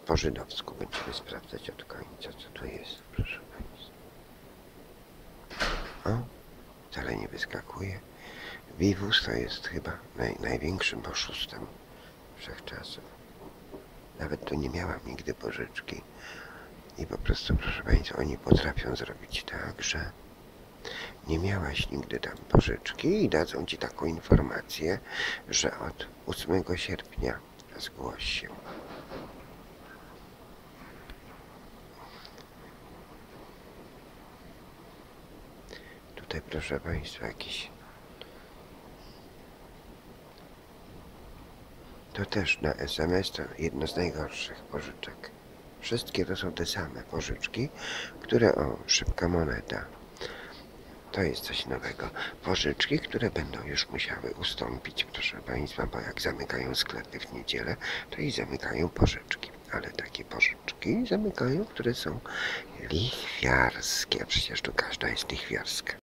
Po żydowsku będziemy sprawdzać od końca, co tu jest, proszę Państwa. O, wcale nie wyskakuje. Wiwus to jest chyba naj, największym oszustem wszechczasów. Nawet tu nie miałam nigdy pożyczki. I po prostu, proszę Państwa, oni potrafią zrobić tak, że nie miałaś nigdy tam pożyczki i dadzą Ci taką informację, że od 8 sierpnia zgłoś się. Tutaj, proszę Państwa, jakiś To też na SMS to jedno z najgorszych pożyczek. Wszystkie to są te same pożyczki, które o szybka moneta. To jest coś nowego. Pożyczki, które będą już musiały ustąpić, proszę Państwa, bo jak zamykają sklepy w niedzielę, to i zamykają pożyczki. Ale takie pożyczki zamykają, które są lichwiarskie. Przecież tu każda jest lichwiarska.